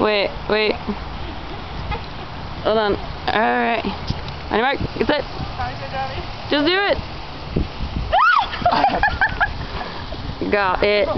Wait, wait. Hold on. Alright. On your mark, get set. Just do it. Got it.